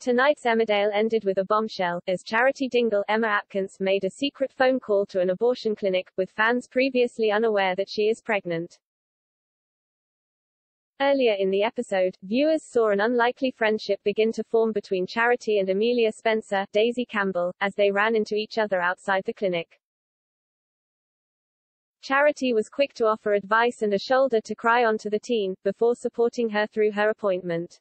Tonight's Emmerdale ended with a bombshell, as Charity Dingle Emma Atkins made a secret phone call to an abortion clinic, with fans previously unaware that she is pregnant. Earlier in the episode, viewers saw an unlikely friendship begin to form between Charity and Amelia Spencer, Daisy Campbell, as they ran into each other outside the clinic. Charity was quick to offer advice and a shoulder to cry on to the teen, before supporting her through her appointment.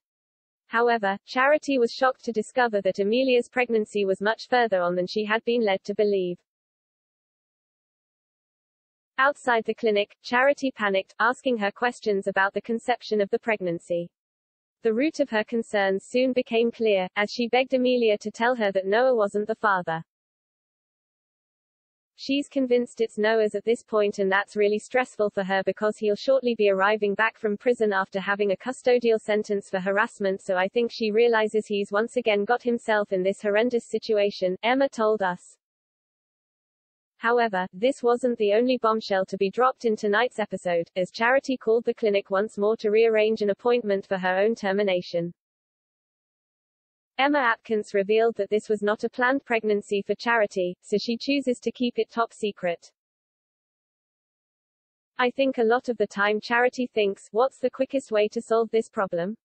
However, Charity was shocked to discover that Amelia's pregnancy was much further on than she had been led to believe. Outside the clinic, Charity panicked, asking her questions about the conception of the pregnancy. The root of her concerns soon became clear, as she begged Amelia to tell her that Noah wasn't the father. She's convinced it's Noah's at this point and that's really stressful for her because he'll shortly be arriving back from prison after having a custodial sentence for harassment so I think she realizes he's once again got himself in this horrendous situation, Emma told us. However, this wasn't the only bombshell to be dropped in tonight's episode, as Charity called the clinic once more to rearrange an appointment for her own termination. Emma Atkins revealed that this was not a planned pregnancy for Charity, so she chooses to keep it top secret. I think a lot of the time Charity thinks, what's the quickest way to solve this problem?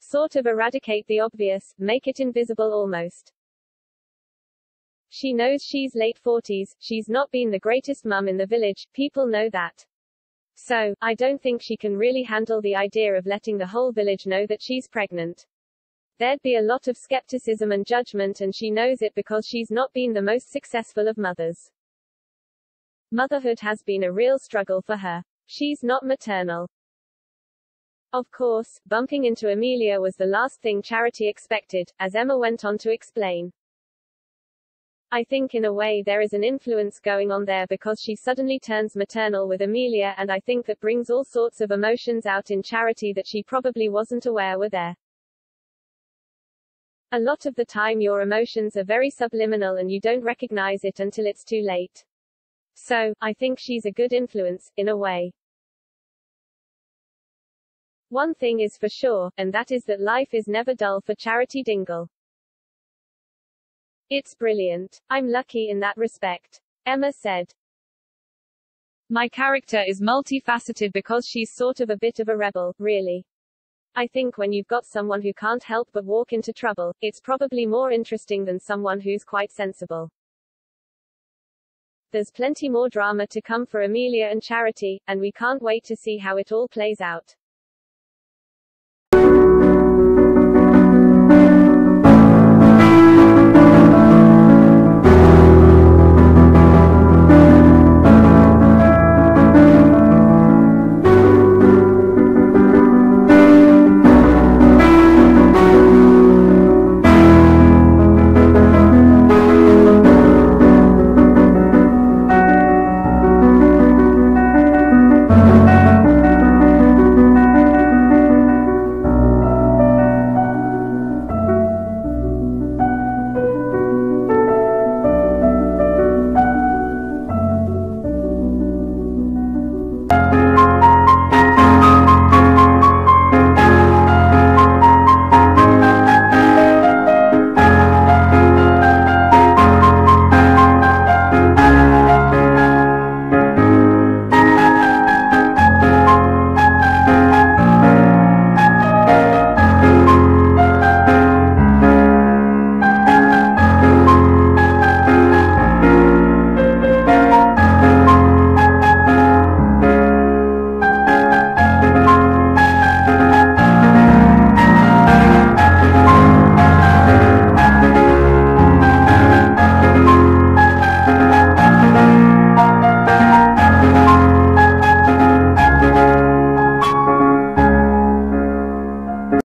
Sort of eradicate the obvious, make it invisible almost. She knows she's late 40s, she's not been the greatest mum in the village, people know that. So, I don't think she can really handle the idea of letting the whole village know that she's pregnant. There'd be a lot of skepticism and judgment and she knows it because she's not been the most successful of mothers. Motherhood has been a real struggle for her. She's not maternal. Of course, bumping into Amelia was the last thing Charity expected, as Emma went on to explain. I think in a way there is an influence going on there because she suddenly turns maternal with Amelia and I think that brings all sorts of emotions out in Charity that she probably wasn't aware were there. A lot of the time your emotions are very subliminal and you don't recognize it until it's too late. So, I think she's a good influence, in a way. One thing is for sure, and that is that life is never dull for Charity Dingle. It's brilliant. I'm lucky in that respect. Emma said. My character is multifaceted because she's sort of a bit of a rebel, really. I think when you've got someone who can't help but walk into trouble, it's probably more interesting than someone who's quite sensible. There's plenty more drama to come for Amelia and Charity, and we can't wait to see how it all plays out.